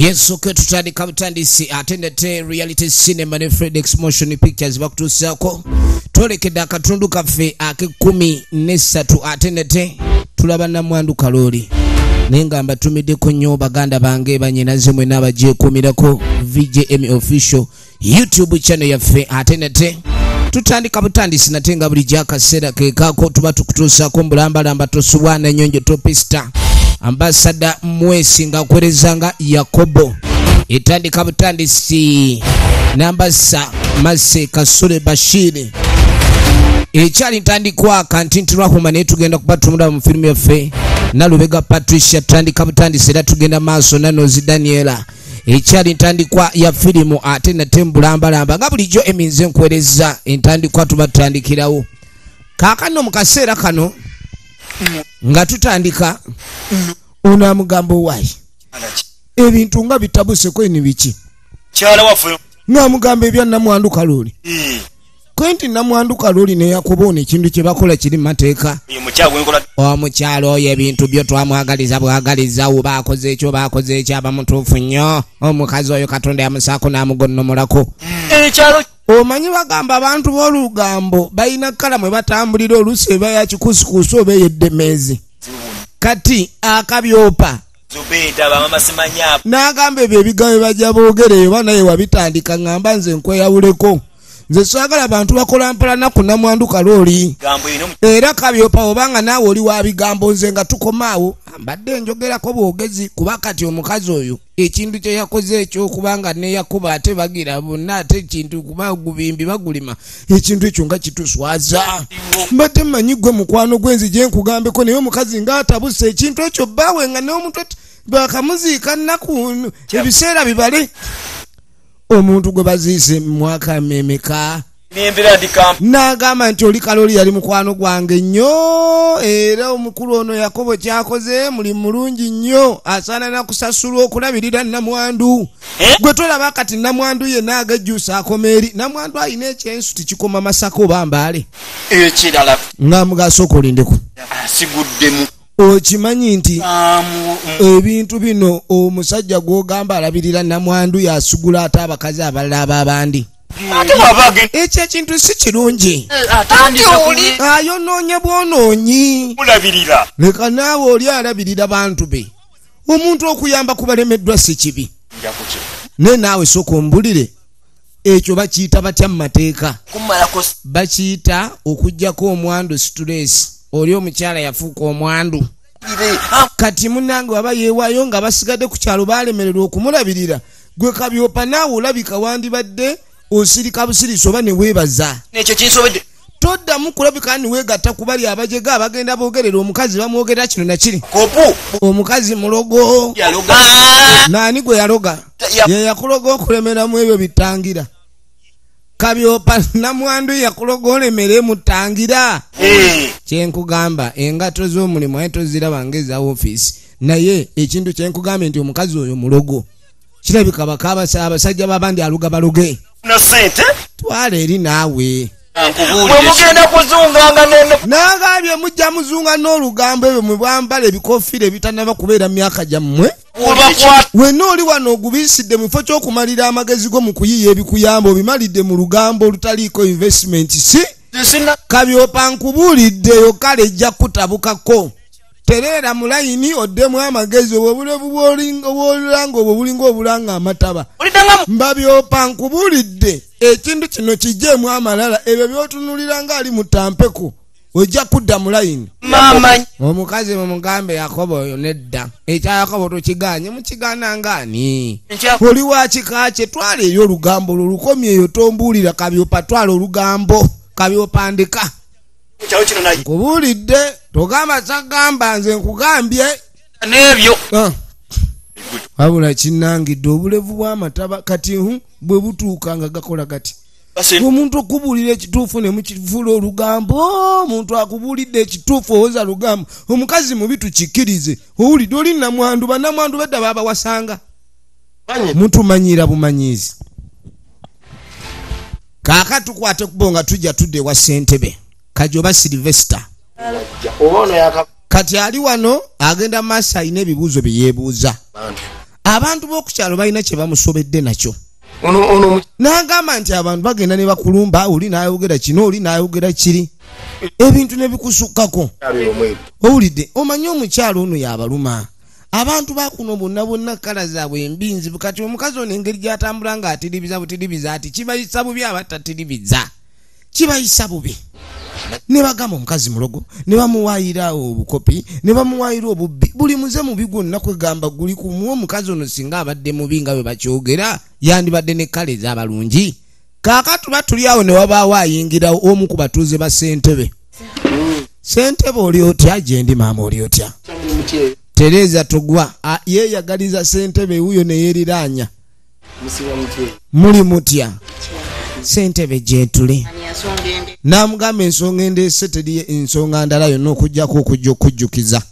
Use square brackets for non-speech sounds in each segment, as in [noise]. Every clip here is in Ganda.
yesu ke tutandika butandisi ate nete reality cinema ne fredex motion pictures bakutuusako twolekedde akatundu kaffe ak'ekkumi n'essatu ate nete tulaba namwandu kalooli naye nga mbatumiddeko nnyo baganda bange banyinaze mwena abagyekuumirako vgm official youtube channel yaffe ate nete tutandika butandisi nate nga buli gyakaseera kekako tuba tukutuusako mbulambalamba tosubwana ennyonjo topista ambasada mwesi ng'akwerezanga yakobo. Etandika butandisi nambasa mase kasule bashiri ekyali ntandikwa kanti nti rahuma naye tugenda kubatumula mu firimu yaffe. Nalubega patricia tutandika butandisi era tugenda maaso nanozi daniela. Ekyali ntandikwa ya firimu ate nate mbulambalamba nga bulijjo eminze enkwereza entandikwa tuba tutandikirawo kaakano mu kaseera kano nga tutandika ono amugamba owaayi ebintu nga bitabuseko ni biki? Kyala waffe ng'amugamba ebya namwandu kalooli Eh, kwenti namwandu kalooli neyakuba ono ekintu kye bakola kiri mateeka? Omukyalo oyo ebintu byo twamwagaliza bwagaliza oba akoze ekyo oba akoze ekyo aba mutuufu nnyo. Omukazi oyo katonda yamusaako n'amugonnomolako ekyalo omanyi bagamba abantu b'olugambo balina kkala mwe batambulira oluusi eba yakikusikuusi oba eyeddemeezi kati akabyopa n'agamba ebyo ebigambo bajja boogera eyo oba naye wabitandika ŋŋamba nze nkweyawuleko nze saagala bantu bakola mpalana ku namwandu kalooli. Era kabyopa obanga naawe oli wa bigambo nze nga tukomaawo. Mbadde njogerako bwogezi kuba kati omukazi oyo ekintu kye yakoze ekyo kubanga neyakuba ate bagira bonna ate ekintu kuba gubimbi bagulima ekintu ekyo nga kituswaza. Mbadde mmanyi gwe mukwano gwenzi gye nkugambeko naye omukazi ngaatabuse ekintu ekyo bawe nga n'omuntu bakamuziika nnaku ebiseera bibale omuntu gwe baziise mu mwaka kamp n'agamba nti oli kaloli yali mukwano gwange nnyo era omukulu ono yakobo kyakoze muli mulungi nnyo asaana nakusasulwa okulabirira namwandu Eh? gwe tolaba kati namwandu yenna agejjuusa akoma eri namwandu alina ekyensu tikikoma masaka oba mbaale. Ekirala ng'amugaso olindeku asiguddemu okimanyi nti amu ebintu bino omusajja gw'ogamba alabirira namwandu yasugula ate abakazi abalala ab'abandi. Agenda ekyo ekintu si kirungi. Oli ayonoonye bwonoonyi. Leka naawe oli alabirira bantu be. Omuntu okuyamba ku balemeddwa si kibi. Naye naawe sooka ombulire ekyo bakiyita batya mu mateeka? Bakiyita okugjako omwandu stress oli omukyala yafuuka omwandu. Kati munange waba yeewaayo nga basigadde ku kyalo baalemererwa okumulabirira. Gwe kabyopa naawe olabika wandibadde osirika busirisi oba ne weebaza. Nekyo kinsobedde. Toddamu kulabika niweegatta ku bali abajega abagenda boogerera omukazi bamwogera kino nakiri omukazi mulogo. Naani gwe yaloga? Ya- ye yakuloga okulemeramu ebyo bitangira kabyopa [laughs] namwandu yakuloga olemere mutangira kyenkugamba engato z'omulimu aye toziraba ngeza ofiisi naye ekintu kyenkugambye nti omukazi oyo mulogo kirabika bakabasa abasajja babandi aluga baloge. Twala eri naawe. Bwemugenda kuzunganga nagambye mujja muzunga n'olugambo ebyo mwe bwambala ebikofiira ebitanaba kubeera myaka gyammwe wenna oli wano ogubiisidde mu kifo ky'okumalira amagezi go mu kuyiiya ebikuyamba obimalidde mu lugambo olutaliiko investment si? Kabyopa nkubuuliddeyo kale ejja kutabukako tereera mu layini oddemu amagezi obwo obulevu bw'olinga- bw'olanga obwo bulinga obulanga amataba. Mbabyopa nkubuulidde ekintu kino kijjeemu amalala ebyo by'otunulira ng'ali mu tampeko ojja kudda mu layini omukazi mumugambe yakobo oyo nedda. Ekya yakobo tokiganye mukigaana ngaani oli wa kika kye? Twala eri olugambo lwo lukomye eyo tombuulira kabyopa twala olugambo kabyopandika. Nkubuulidde togamba sagamba nze nkugambye. N'ebyo. Wabula kinnangidde obulevu bw'amataba kati bwe butuuka nga gakola basi omuntu okubuulira ekituufu ne mukifuula olugambo omuntu akubuulidde ekituufu owoza lugambo omukazi mubi tukikkirize owulidde oli namwandu bannamwandu bedda baabawasanga mutumanyira bumanyiizi. Kaaka tukwate kubo nga tujja tudde ewa ssentebe kajoba silivesita kati ali wano agenda maaso alina ebibuuzo bye yeebuuza. Abantu b'okukyalo balina kye bamusobedde nakyo n'agamba nti abantu bagenda ne bakulumba oli n'ayogera kino oli n'ayogera kiri. Ebintu ne bikusukkako. Owulidde omanyi omukyalo ono yabaluma? Abantu bakuno bonna bonna kala zaabwe embinzi kati omukazi ono engeri gyatambula nga atiribiza butiribiza ati kibayisa bubi abatatiribiza kibayisa bubi ne bagamba omukazi mulogo ne bamuwaayira obukopi ne bamuwaayira obubbi. Buli muze mubi gwonna kwegamba guli kumuwa omukazi ono singa abadde mubi nga bwe bakyogera yandibadde ne kala ez'abalungi kaakatuba tuli awo ne wabaawo ayingira omu ku batuuze ba ssentebe. Ssentebe oli otya? Gyendi maama oli otya? Tereza togwa yeeyagaliza ssentebe wuyo neyeeriraanya muli mutya? Ssentebe ende n'amugamba ensonga endeese teri ensonga ndala yonna okugjako okujja okujjukiza.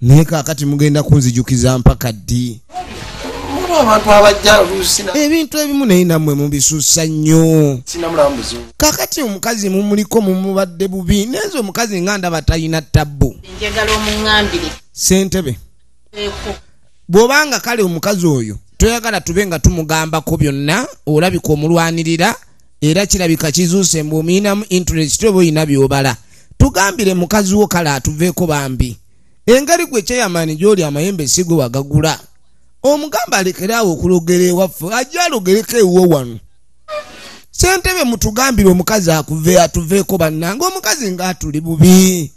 Naye kaakati mugenda kunzijukiza mpaka ddi? Ebintu ebimu naye nammwe mubisuusa nnyo. Kaakati omukazi mumuliko mumubadde bubi nezo omukazi nga ndaba talina tabbu. Njagala omuŋŋambire ssentebe eko bw'obanga kale omukazi oyo toyagala tube nga tumugambako byonna olabika omulwanirira era kirabika kizuuse mbu omuyinamu interest oba oyina byobala. Tugambire mukazi wo kale atuveeko bambi. Engeri gwe kyeyamaani gy'oli amayembe si gwe wagagula. Omugamba alekeraawo okulogera ewaffe ajja alogereko ewuwo wano. Sentebe mutugambire omukazi akuve atuveeko bannanga omukazi ng'atuli bubi.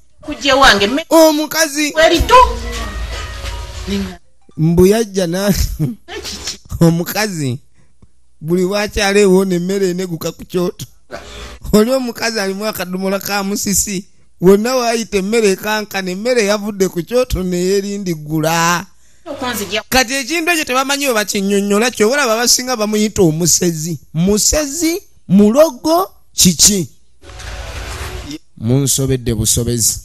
Omukazi mbu yajja [laughs] omukazi buli wakyala ewona emmere eneguka ku kyoto? Oli omukazi alimu akadomola ka musisi. Wonna waayita emmere ekankana emmere yavudde ku kyoto neyeerindigula okunzija kati ekintu ekyo tebamanyi oba kinyonyola kyobalaba abasinga bamuyita omusezi. Musezi mulogo kiki? Munsobedde busobezi.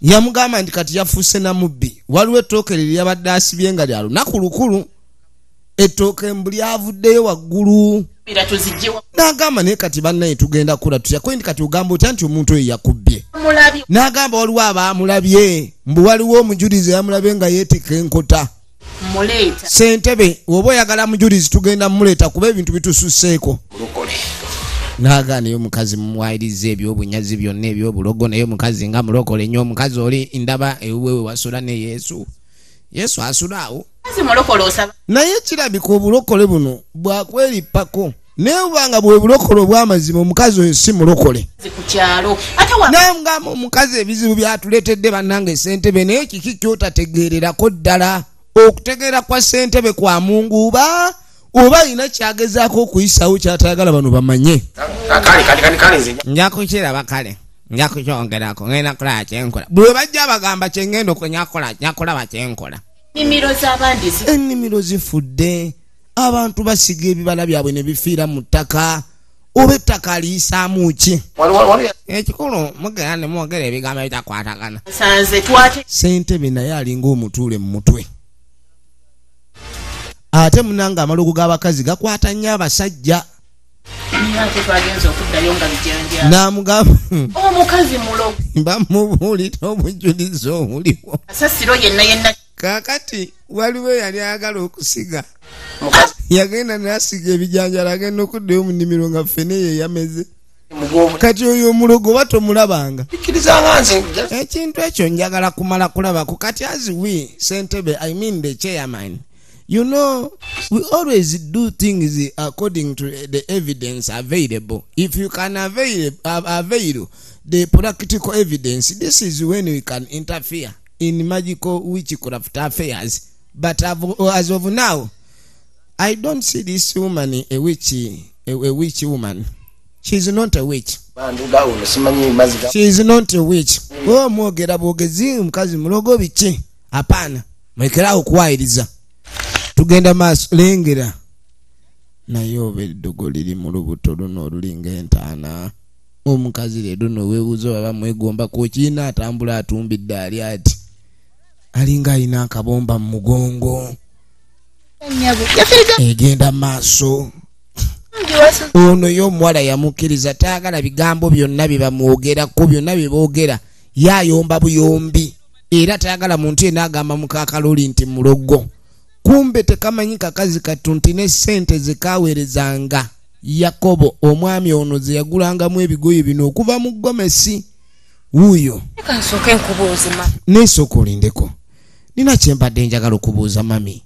Yamugamba nti kati yafuuse namubbi. Waliwo ettooke lye lyabadde asibye nga lya lunaku lukulu ettooke mbu lyavuddeyo waggulu. N'agamba naye kati bannaye tugenda kula tutya? Kwe nti kati ogamba otya nti omuntu oyo yakubbye? N'agamba waliwo abaamulabye. Mbu waliwo omujulizi eyamulabye nga yeetika enkota. Sentebe oba oyagala mujulizi tugenda mumuleeta kuba ebintu bitususseeko n'agaa naye omukazi mumuwayiriza ebyobunyazi byonna ebyobulogo naye omukazi nga mulokole nnyo omukazi oli ndaba ewuwe we wasula ne yesu yesu asula awo. Kazi mulokole osaba naye kirabika obulokole buno bwakwerippako. Naye obanga bwe bulokole obw'amazima omukazi oyo si mulokole. Nangamba omukazi ebizibu byatuleetedde bannange sentebe naye kiki kyotategeererako ddala? Okutegeera kwa sentebe kwa munguuba oba alina kyagezaako okuyisawo kyatayagala bano bamanye? Kale kale nja nja kukyongerako ngenda kulaba kyenkola. Bwe bajja bagamba kyengenda okunyakola nyakulaba kyenkola. Ennimiro zifudde abantu basiga ebibala byabwe ne bifiira mu ttaka. Oba ettaka aliyisaamu ki? Ekikulu mugenda ne mwogera ebigambo ebitakwatagana. Nsanze twate sentebe naye alinga omutuule mu mutwe. Ate munanga amalogo g'abakazi gakwata nnyo abasajja n'amugamba omukazi mulogo bamubuulira obujulizi obuliwo. Kasasiro yenna yenna. Kaakati waliwo eyali ayagala okusiga. Yagenda n'asiga ebijanjala agenda okuddayo mu nnimiro nga ffene ye yameze. Mugovu kati oyo omulogo oba tomulabanga? Ekintu ekyo njagala kumala kulabako. Kati we sentebe i mean the chairman you know we always do things according to the evidence available. If you can avail, avail the practical evidence this is when we can interfere in magical witchcraft affairs. But as of now i don't see this woman a witch a, witch woman. She's not a witch. She is not a witch. O mwogera bwogezi mukazi mulogo biki apaana mwekerawo okuwayiriza tugenda maaso lengera. Naye oba eddogo liri mu lubuto luno olulinga entaana omukazi leero noweebuuza baba mwegomba kukiina atambula atumbidde ali ati alinga alina akabomba mu mugongo. Egenda maaso. Ono ye omuwala yamukkiriza taagala bigambo byonna bye bamwogerako byonna bye boogera yayomba buyombi. Era tayagala muntu yenna agamba mukakaloli nti mulogo kumbe tekamanyi kakazi katu nti ne sente zekaweerezanga yakobo omwami ono ze yagulangamu ebigoye bino okuva mu gomesi wuuyo. Neesooka olindeko. Nina kyempadde njagala okubuuza mami.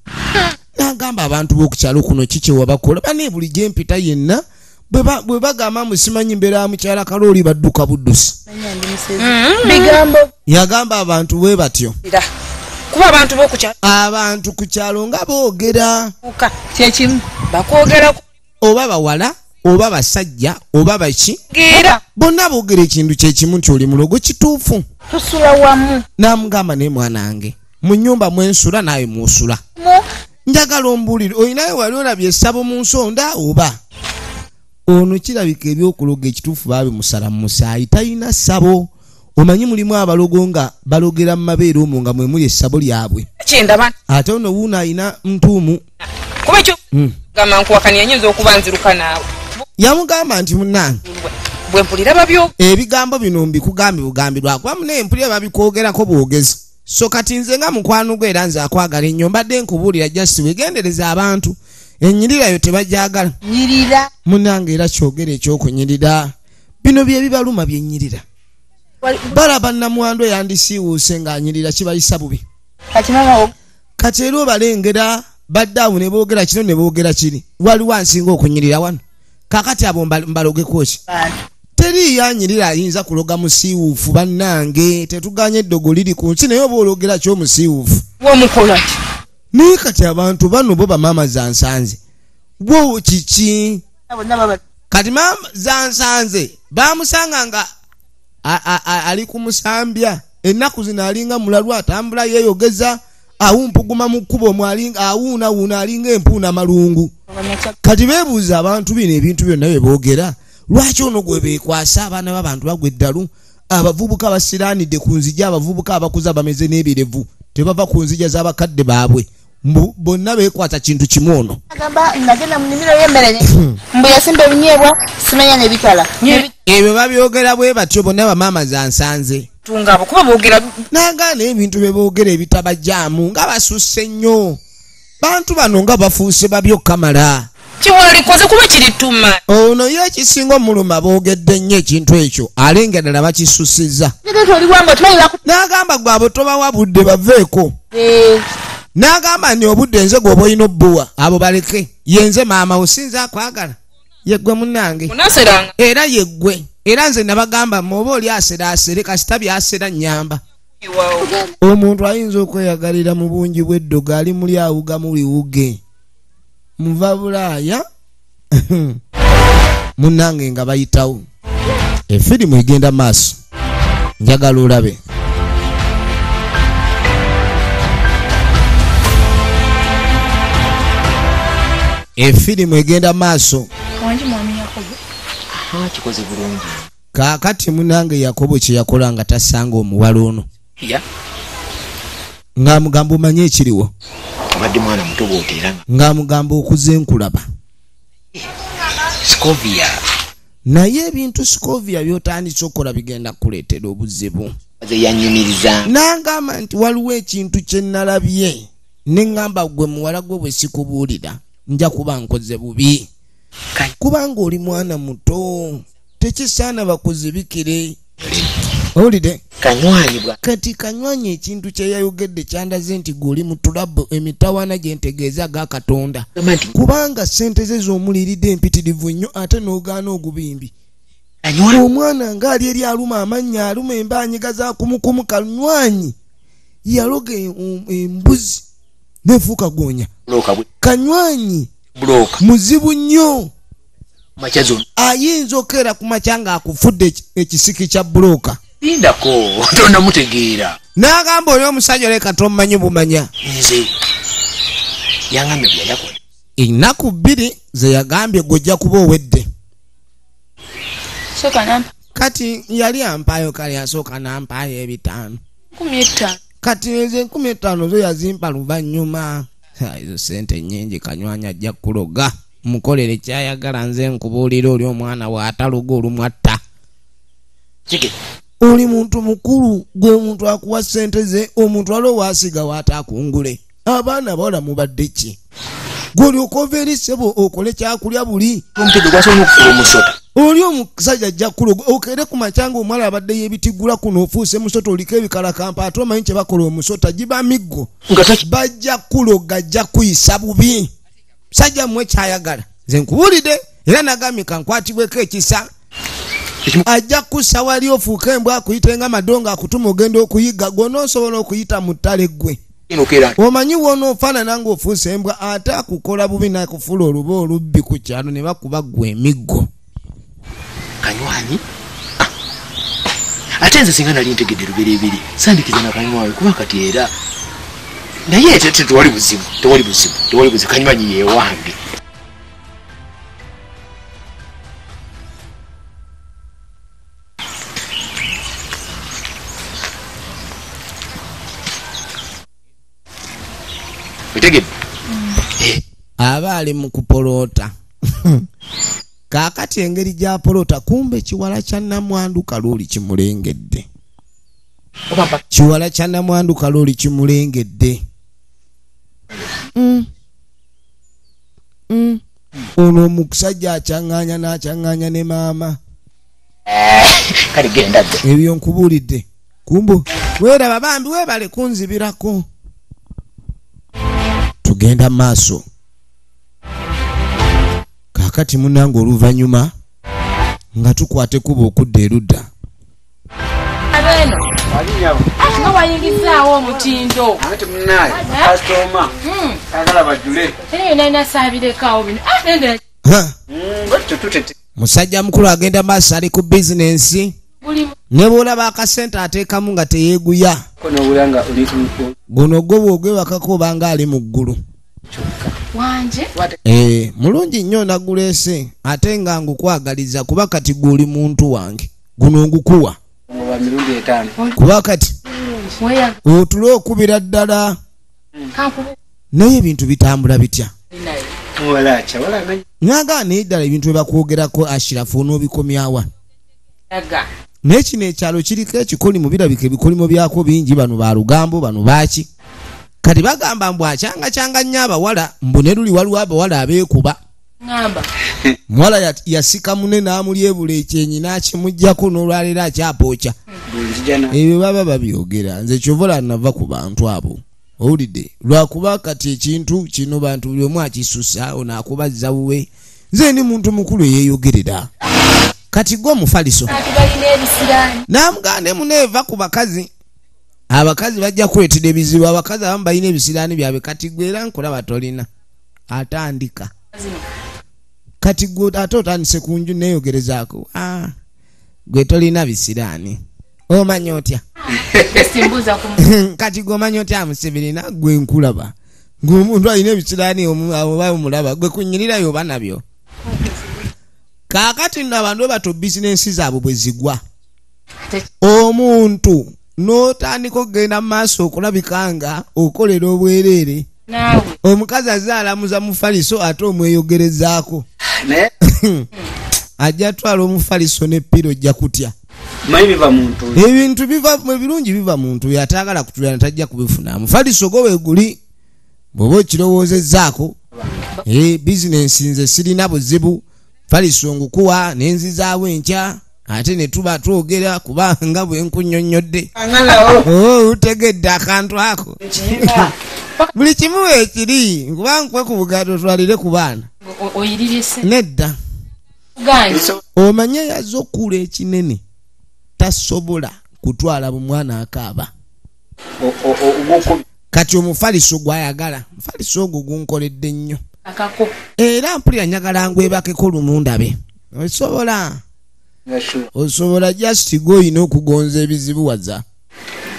Nagamba abantu b'okukyalo kuno kikyewa bakola bane buli gyempita yenna bwe ba- bwe bagamba musimanyi mbeera ya mukyala kalooli badduka buddusi. Bigambo. Yagamba abantu bwe batyo kuba abantu b'okukyauka abantu ku kyalo nga boogera. Kyekimu? Bakwogerako oba bawala oba basajja oba baki. Bonna boogera ekintu kyekimu nti oli mulogo kituufu. Tusula wamu. Namugamba naye mwana wange mu nyumba mwensula naawe mwosula. Njagala ombuulire olinayo wali olabye essabo mu nsonda oba? Ono kirabika ebyokuloga ekituufu baabimusala mu musaayi talina ssabo omanyi mulimu abalogo nga balogera mu mabeere omwo nga mwe muli essabo lyabwe. Ate ono wuuno alina ntuumu. Mm. naawe. Yamugamba nti munange ebigambo bino mbikugambye bugambirwa kuba mune mpulira babikwogerako bwogezi. So kati nze nga mukwano gwe era nze akwagala ennyo mbadde nkubuulira just wegendereza abantu. Enyirirayo tebajagala nyirira munange era kyogera ekyokunyirira. Bino bye bibaluma byenyirira balaba namwando yandisiiwuuse ng'anyirira kibayisa bubi. Kati era obalengera badde awo ne boogera kino ne boogera kiri. Waliwo ansinga okunyirira wano. Kakati abo mbal- mbalogeko ki? Teri yanyirira ayinza kuloga musiiwuufu bannange tetuganye eddogo liri ku nsi naye oba ologera ki naye kati abantu bano bo bamaama zansanze gwo kiki kati maama zansanze bamusanga nga ali kumusambya ennaku zino alinga mulalu atambula yeeyogeza awumpuguma mu kkubo omwo alinga- awuunawuuna alinga empuuna malungu. Kati beebuuza abantu bino ebintu byonna bye boogera lwaki ono gwe beekwasa abaana b'abantu bagwa eddalu? Abavubuka basiraanidde ku nzija abavubuka abakuza bameze n'ebirevu. Tebava ku nzija z'abakadde baabwe. Bonna beekwata kintu kimu ono. Agamba nagenda mu nnimiro y'emmere [clears throat] mbu yasimba ebinyeebwa simanya nebitala ebyo babyogera bwe batyo bonna bamaama zansanze nagaana ebintu bye boogera ebitabajaamu nga basusse nnyo. Bantu bano nga bafuuse babyo kamala. Kiwalikoze kuba kiri tuma ono ye ekisinga omuluma boogedde nnyo ekintu ekyo alenge ddala bakisusiza n'agamba gwe abo tobawa budde baveeko. N'agamba nti obudde nze gweoba olina obbuwa. Abo baleke yenze maama osinza akwagala yeggwe munnange munaseranga. Era yeggwe era nze nabagamba mwoba oli aseraasere kasita byasera nnyamba. Omuntu ayinza okweyagalira mu bungi bw'eddogo ali muli awuga muliwuge muva bulaaya. [laughs] Munnange nga bayitawo. Efirimu egenda maaso. Njagala olabe efirimu egenda maaso. Kikoze bulungi. Kaakati munange yakobo kye yakola nga tasanga omuwala ono. Ya? Ng'amugamba omanye ekiriwo? Abadde mwana muto bw'oteera ng'amugamba okuze nkulaba. Scovia naye ebintu sikovia by'otandise okukola bigenda kukuleetera obuzibu n'agamba nti waliwo ekintu kye nalabye. Ne ŋŋamba gwe muwala gwe bwe sikubuulira nja kuba nkoze bubi. Kubanga oli mwana muto tekisaana bakuzibikire bwa kati kanywanyi ekintu kye yayogedde kyandaze nti gweoli mu tulabu emitawaana gye ntegeeza ga katonda. Kubanga sente ze z'omuliiridde empitirivu nnyo ate n'ogaana ogubimbi. Omwana ngaali eri aluma amannya aluma embanyiga za kumukumu kanywanyi yaloga em- embuzi nefuuka goonya kanywanyi muzibu nnyo. Ayinza okeera ku makya ng'akufudde eki- ekisiki kya bulooka lindako tonamutegeera n'agamba oli omusajja leka tomumanyi bumanya. Nze yangambye bwe yayakola ennaku bbiri ze yagambye gojja kuba owedde. Kati yali ampaayo kale yasooka nampaayo ebitaano. Kati ezo enkumi etaano zo yazimpa luvannyuma ezo sente nyingi kanywanya ajja kuloga. Mukolere kyayagala nze nkubuulira oli omwana bw'ataloga olumwatta. Oli muntu mukulu gwe muntu akuwa sente ze omuntu waliwo waasiga waata akungule. Abaana bawala mubadde ki? Gwolyoka ova eri ssebo okole kyakulya buli. Omutego gwasobola okufula omusota oli omusajja ajja kuloga okere ku makyanga omwala abadde yebitigula kuno ofuuse musota oliko ebikalakampa ate omanyi kye bakola omusota giba miggo. Nga bajja kuloga ajja kuyisa bubi. Musajja mmwe kyayagala. Nze nkubuulidde era nagambye kankwatibweko ekisa. Ajja kussa wali ofuuka embwa akuyite nga madonga akutuma ogenda okuyiga gwonoosobola okuyita mu ttale ggwe. Ino okeera omanyi wonoofaanana ng'ofuuse embwa ate akukola bubi nakufula oluba olubbi ku kyalo ne bakuba ggwe emiggo kanywanyi. Ah. ate nze singa nali ntegedde lubereebiri sandikiza na kanywanyi kuba kati era naye tewali buzibu tewali buzibu tewali buzibu kanywanyi yewange otegedde? Aba ali mu kupoloota [laughs] kaakati engeri gy'apoloota kumbe kiwala kya namwandu kaluuli kimulengedde. Kiwala kya namwandu kaluuli kimulengedde. Mm. Mm. ono omusajja akyaŋŋaanya n'akyaŋŋaanya ne maama. [coughs] Kale genda dde. Ebyo nkubuulidde. Kumbo weeraba bambi weebale kunzibirako. Tugenda mu maaso kaakati munange oluvannyuma nga tukwate kuba okudda erudda abeeno nga wayingizaawo omutindo. Bino. Ah, tutete. Musajja mukulu agenda maaso ali ku bizinensi ne bwolaba akasente ateekamu nga teyeeguya. Guno gwo bwogwebakako obanga ali mu ggulu wanje? Eh, mulungi nnyo naguleese ate nga ngukwagaliza kuba kati gwoli muntu wange. Guno ngukuwa. Kuba kati? Otule okubira ddala. Naye ebintu bitambula bitya? Nagaa naye ddala ebintu bye bakwogerako ashirafu onoobikomyawa naye kino ekyalo kiriko ekikolimu birabika ebikolimo byako bingi bano balugambo bano baaki kati bagamba mbu acyangacyanga nnyo abawala mbu ne luli waliwo abawala abeekuba. Muwala ya- yasika mune n'amulyebula ekyenyi n'akimugjako n'olwaleero akyapookya ebyo baba babyogera nze kyovola nava ku bantu abo. Owulidde lwakuba kati ekintu kino bantu buli omu akisusa ono akubazza wuwe. Nze ndi muntu mukulu eyeeyogerera. Kati gwe omufaliso namugande muneeva ku bakazi abakazi bajja kuleetera ebizibu abakazi abamu balina ebisiraani byabwe. Kati gwe era nkulaba tolina atandika. Kati gwe ate otandise ku nju neeyogerezaako ah, gwe tolina bisiraani omanya otya? [laughs] Kati gwe omanya otya? Musibirina gwe nkulaba. Ng'omuntu alina ebisiraani oba omulaba gwe kunyirirayo oba nabyo. Kaakati nno abantu bato bizinensi zaabwe bwe zigwa. Omuntu n'otandika okugenda mu maaso okulabika nga okolera obwereere. Omukazi azaalamuza mufaliso ate omweyogerezaako. [clears throat] Ajja twala omufaliso ne piro ojja kutya. Manyi biva muntu. Ebintu biva ebirungi biva muntu oyo ataagala kutulana tajja kubifuna. Mufaliso gwo weeguli bw'oba okirowoozezaako eh, bizinensi nze sirina buzibu. Faliso ngukuwa nenzizaawo enkya ate ne tuba twogera kubanga bwe nkunyonnyodde [laughs] oh, utegedde akantu ako. Buli kimu. [laughs] Weekiri nkuba nkwe ku bugato twalire ku baana. Nedda. Omanye yaza okuula ekinene tasobola kutwala bumwana akaaba. Ogwokubi kati omufaliso gwayagala mufaliso ogwo gunkoledde nnyo. Akako. Era mpulira njagala ngwebakeko lumu ndabe osobola osobola just goyina okugonza ebizibu waza.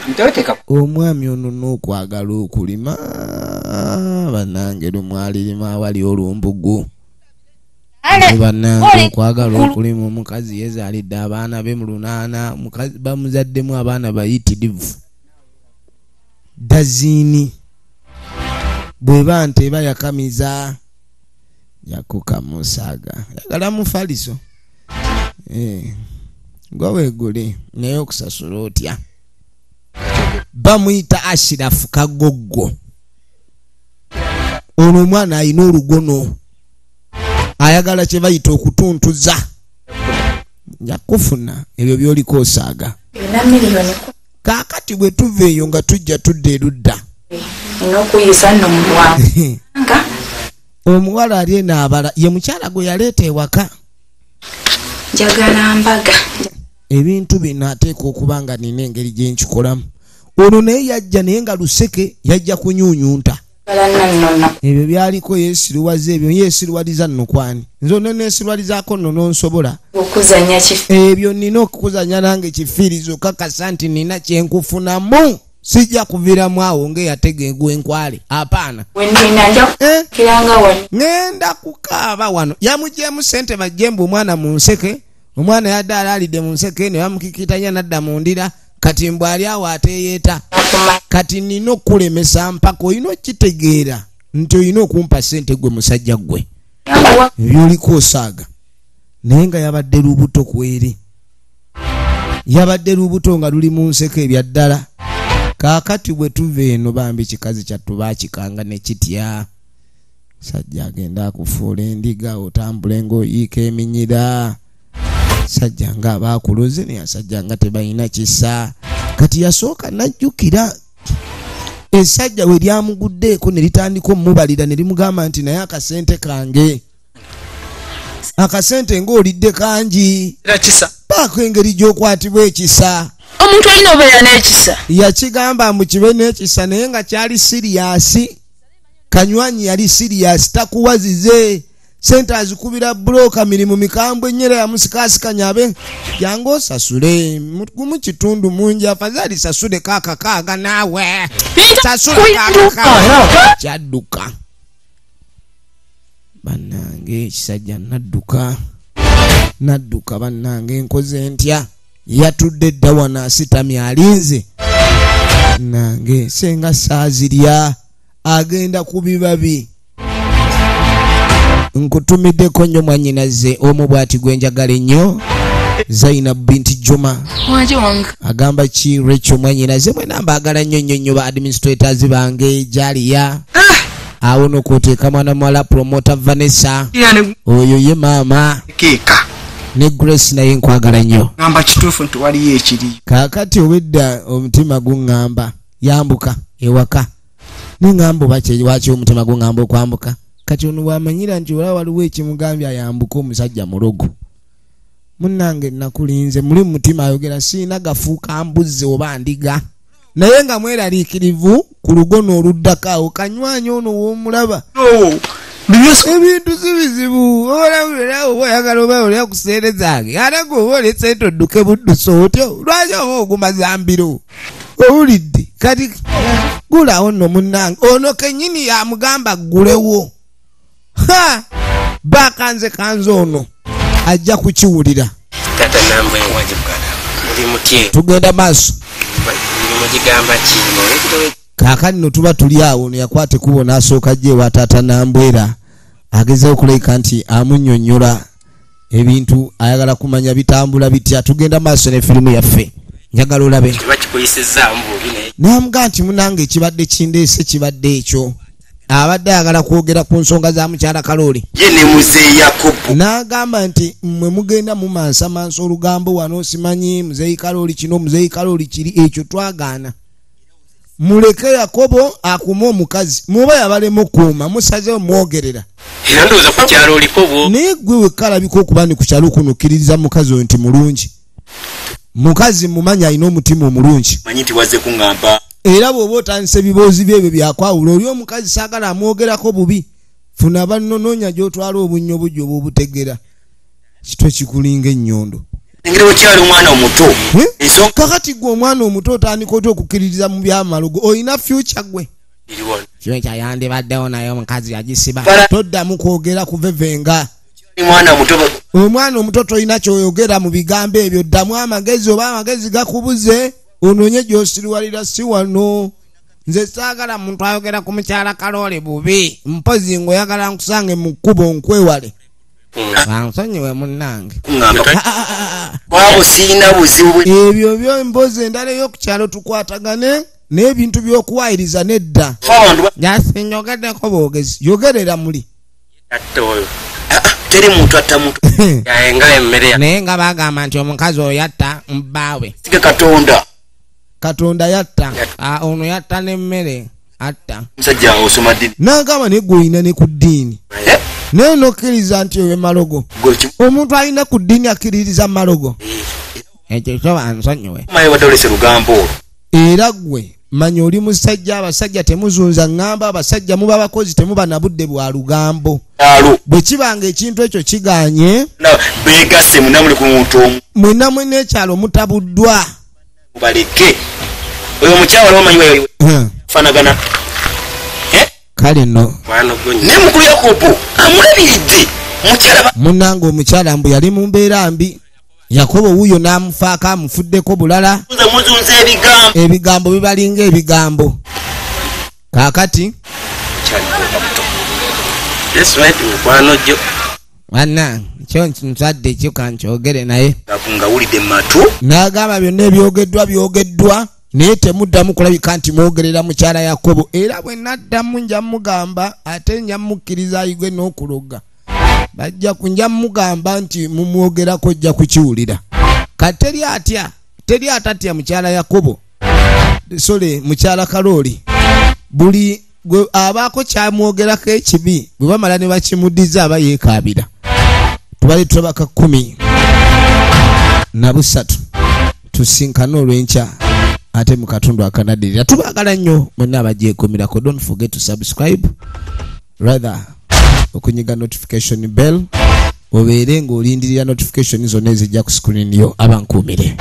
Nteweteka omwami ono n'okwagala okulima bannange lumwalirima awali olumbugu. Bannange okwagala okulima omukazi yezaalidde abaana be mu lunaana mukazi- bamuzaddemu abaana bayitirivu. Daziini bweba nte eba yakamiza yakuka musaaga yagala mufaliso. Gwe weegule naye okusasula otya? Bamuyita ashirafu kagoggo. Ono omwana alina olugono ayagala kye bayita okutuntuza. Nja kufuna ebyo byoliko osaaga. Kaakati bwe tuva eyo nga tujja tudda erudda [laughs] omuwala ali enaabala ye mukyala gwe yaleeta ewaka njagala mbaga. Ebintu bino ateeka okuba nga nina engeri gye nkikolamu. Ono naye yajja naye nga luseke yajja kunyuunyunta ebyo byaliko yeesiruwaza ebyo yeesiruwaliza nno kwani? Nze ono neesiruwalizaako nno nonsobola. Ebyo nina okukuzanya nange kifiirizo kakasa nti nina kyenkufunamu sijja kuviramu awo ngaeyategegwa enkwale. Apaana Eh? ŋŋenda kukaaba wano. Yamugyemu sente bajjembu omwana mu nseke omwana yadde alaalidde mu nseke ne bamukikitanya nadda mu ndira. Kati mbw ali awo ateyeeta. Nakuma kati nina okulemesa mpaka olina okitegeera nti olina okumpa sente gwe musajja gwe. Ebyoliko osaaga. Naye nga yabadde lubuto kweri yabadde lubuto nga luli mu nseko ebya ddala kaakati bwe tuva eno bambi kikazi kyattu baakikanga ne kitya. Sajja agenda akufuula endiga otambule ng'oyiika eminyira. Sajja nga abaakuloze naye asajja nga tebalina kisa. Kati yasooka najjukira. Esajja we lyamuguddeeko ne litandika omubalira ne limugamba nti naye akasente kange. Akasente ng'olidde kangi. Paako engeri gy'okwatibwa ekisa omuntu alina obeera n'ekisa. Yakigamba mbu kibe n'ekisa naye nga kyali siriyasi. Kanywanyi yali siriyasi takuwazize. Sente azikubira bulooka mirimu mikambwe ennyera yamusikaasikanya abe jangu osasule. Mu- gumu kitundu mungi afazaali sasule kaakakaaga naawe. Kaakakaaga kyadduka. Bannange ekisajja nadduka. Nadduka bannange nkoze ntya yatudde dda wano asitamye alinze. Nange senga saazirya agenda ku bibabi. Nkutumiddeko nnyo mwanyinaze omu bw'ati gwe njagala ennyo zainab binti juma. Agamba ki recho mwanyinaze mwena mbaagala nnyo nnyo nnyo ba administrators bange jaliya. Awo nokuteeka mwana muwala promota vanessa. Oyo ye maama. Keeka ne grace naye nkwagala nnyo. Ngamba kituufu nti waliyo ekiri. Kaakati obwedda omutima guŋŋamba yambuka ewaka. Neŋŋamba oba lwaki omutima guŋŋamba okwambuka? Kati ono bwamanyira nti olaba waliwo ekimugambye ayambuke omusajja mulogo. Munnange nakulinze muli mu mutima ayogera siina gafuuka mbuzi oba ndiga. Naye nga mweraliikirivu ku lugono oluddako awo kanywanyi ono w'omulaba ebintu si bizibu. Olabulira oba oyagala oba olya ku sente zange. Ate gwe oba oli sente odduke buddusa otyo lwaki oba ogumaza mbiro? Owulidde. Kati gulawo nno munnange. Ono kennyini yamugamba ggulewo. Ha! Bakanze kanze ono. Ajja kukiwulira. Tugenda maaso kaakati no tuba tuli awo ono yakwata ekubo n'asooka gye ewa taata nambwera agezeho okulabika nti amunnyonnyola ebintu ayagala kumanya bitambula bitya tugenda maaso ne firimu yaffe. Njagala olabe. Namugaa nti munange ekibadde kindeese kibadde ekyo. Abadde ayagala kwogera ku nsonga za mukyala kalooli. N'agamba nti mmwe mugenda mumansamansa olugambo wano simanyi muzeeyi kalooli kino muzeeyi kalooli kiri ekyo twagaana muleke yakobo akume omukazi. Muba yabalema okuuma musazeho mwogerera. Era ndowooza ku kyalo oliko bwo. Naye gwe wekalabika okuba ni ku kyalo kuno okkiririza mukazi oyo nti mulungi. Mukazi mumanyi alina omutima omulungi. Manyi nti wazze kuŋŋamba era bw'oba otandisa ebiboozi byebyo byakwawula oli omukazi saagala amwogerako bubi. Funa bannonoonya gy'otwala obunnyo bujjo oba obutegera. Kitwe kikulinga ennyondo engeri wekyali omwana omuto. Kakati gwe omwana omuto otandika otya okukkiririza mu byamalogo olina fyuca gwe? Iriwo fyuca yandibaddewo naye omukazi yagisiba. Toddamu kwogera kuvevenga omwana omuto tolina kyoyogera mu bigambo ebyo. Ddamu amagezi oba amagezi gakubuze onoonye gy'osiriwalira si wano. Nze saagala muntu ayogera ku mukyala kaloole bubi. Mpozi ng'oyagala nkusange mu kkubo nkwewale bansonyiwe munnange kuŋŋamba Ah, ah, ah, ah. kwabo siina buzibu. Ebyo byo emboozi endala ey'okukyalo tukwatagane n'ebintu by'okuwayiriza nedda. Ba- nyasinyogeddeko boogezi yogerera muli. Ah, ah, teri muntu atta muntu. [laughs] Yayenga emmere ya naye nga bagamba nti omukazi oyo yatta mubbaawe sige katonda. Katonda yatta. Ah, ono yatta n'emmere atta. Musajja osoma ddini n'agamba naye gwe oyina ne ku ddiini. Eh, naye nokkiriza nti oyo malogo omuntu alina ku ddiini akkiririza malogo? Ekyo kyo bansonyiwe maye wadde olese lugambo. Olwo era gwe manya oli musajja abasajja temuzunza ŋŋamba abasajja muba bakozi temuba na budde bwa lugambo. Bwe kibanga ekintu ekyo kiganye na beegasse muna muli ku muntu omu. mwena mwena ekyalo mutabuddwa. Mubaleke. Oyo omukyawala omanyi we fanagana kale no mwana gonyi naye mukulu yakobo amulabiridde munange omukyala mbu yali mu mbeera mbi yakobo wuuyo n'amufaako amufuddeko bulala. Ebigambo. Bibalinga ebigambo kaakati banna kyo nsadde kyo kankyogere naye. N'agamba byonna ebyogeddwa byogeddwa naye temuddamu kulabika nti mwogerera mukyala yakobo. Era bwe naddamu nja mugamba ate nja mukkiriza ayigwe n'okuloga. Bajja ku nja mugamba nti mumwogerako ojja kukiwulira. Kati teri atya? Teri atatya mukyala yakobo? Sole mukyala kalooli buli gwe abaako kyamwogerako ekibi bwe bamala ne bakimuddiza aba yeekaabira. Tubale tulabaka kumi na busatu. Tusinkane olw'enkya ate mu katundu akanaddirira tubaagala nnyo mwenna abagyekomirako don't forget to subscribe. Rather okunyiga notification bell obeere ng'olindirira notification zonna ezijja ku screen yo abankuumire